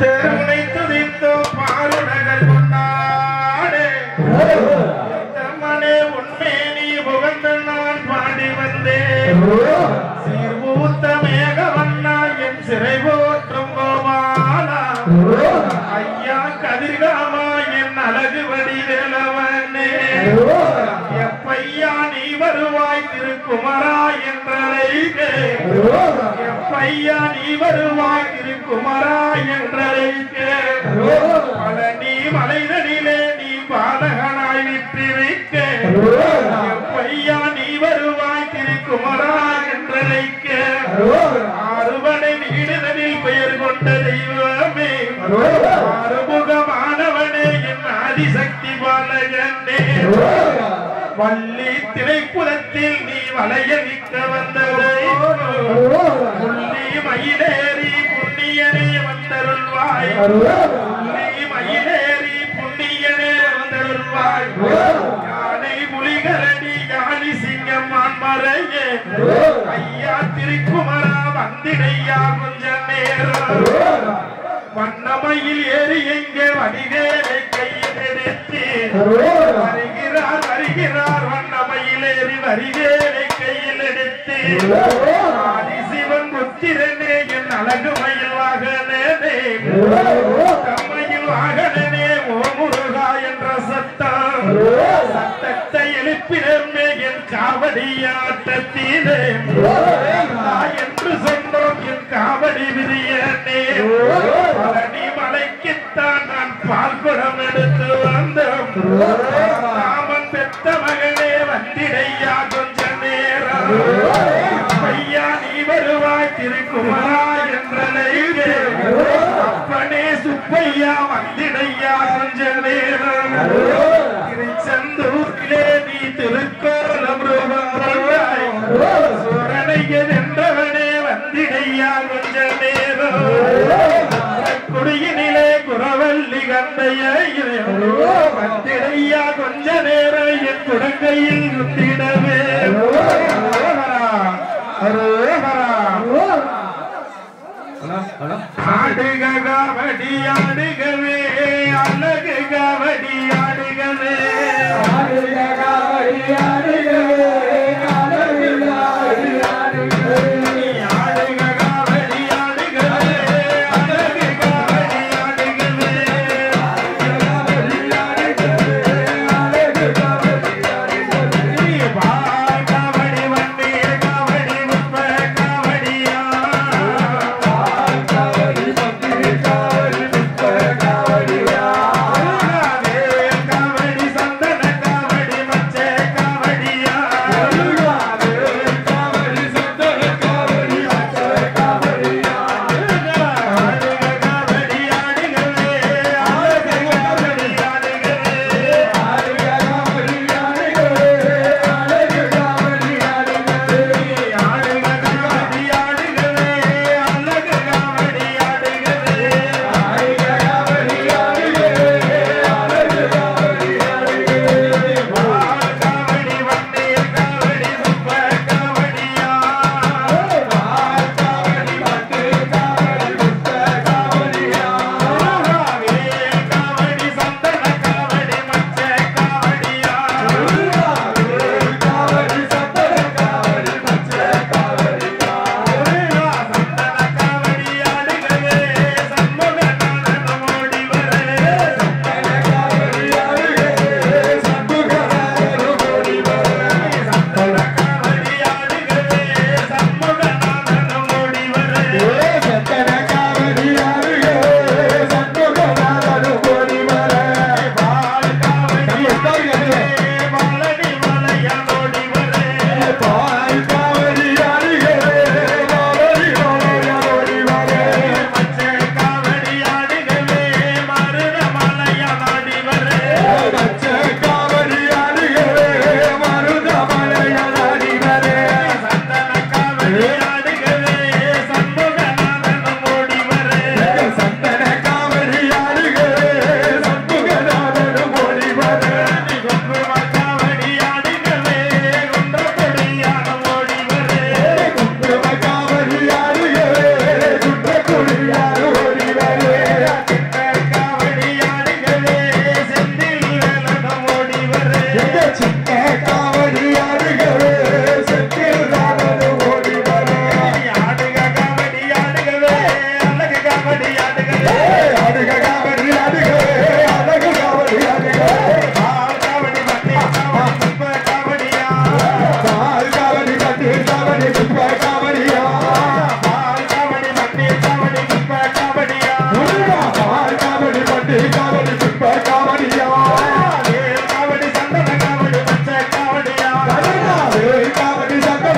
தெருனை துதித்தோ பாருடகள் கொண்டாடே. தம்மனே உண்மை நீ புகழ்ந்து நான் பாடி வந்தேன். சீர்பூத்த மேகவண்ணா என் சிறை வருவாய் திருக்குமரா என்றழைத்தே பழனி மலைதனிலே நீ பாலகனாய் விற்றிருக்க எப்பையா நீ வருவாய் திருக்குமரா என்றழைக்க. ஆறுபடை நீடுதலில் பெயர் கொண்ட தெய்வமே. ஆறுமுகமானவனே என் ஆதிசக்தி பாலகனே. வள்ளி திரைப்புறத்தில் நீ வளைய நிற்க வந்ததை. மயிலேறி புண்ணியனே வந்தருள்வாய் யானை புலிகரடி யானி சிங்கம் மான்மறையே ஐயா திருக்குமரா வந்திடையா கொஞ்ச நேரம் வண்ணமையில் ஏறி எங்கே வடிவேலை கையிலெடுத்து வருகிறார் வருகிறார் வண்ணமையில் ஏறி வரிவேலை கையில் எடுத்து சிவன் புத்திரனே என் அழகுமை தம்மையில் வாகனனே ஓ முருகா என்ற சத்தம் சத்தத்தை எழுப்பினமே என் காவடி ஆட்டத்திலே என்று சொன்னோம் என் காவடி விரியனே பழனி மலைக்குத்தான் நான் பால்குடம் எடுத்து வந்தோம் ராமன் பெத்த மகனே வந்திடையா கொஞ்ச நேரம் ஐயா நீ வருவாய் திருக்குமரா என்றனை அப்பனே சுப்பையா வந்திடையா கொஞ்ச நேரம் திருச்செந்தூரிலே நீ திருக்கோலம் ரூபாய். சோரணைய வென்றவனே வந்திடையா கொஞ்ச நேரம். குடியினிலே குறவல்லி கந்தையிலே வந்திடையா கொஞ்ச நேரம் என் குடங்கையில் குத்திடவே. ஆடுக காவடி ஆடுகவே அழகு காவடி ஆடுகவே ஆடுக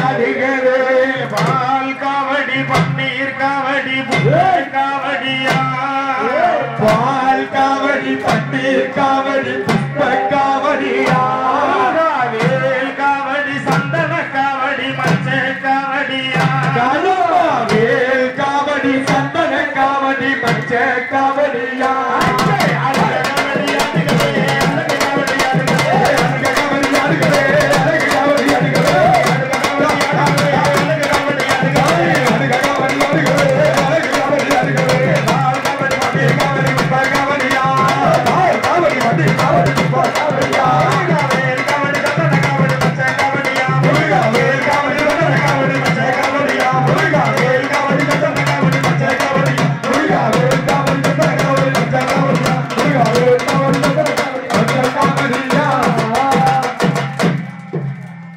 அருகவே பால் காவடி பன்னீர் காவடி காவடியா? பால் காவடி பன்னீர் காவடி புஷ்ப காவடியா? வேல் காவடி சந்தன காவடி மச்சை காவடியா? America.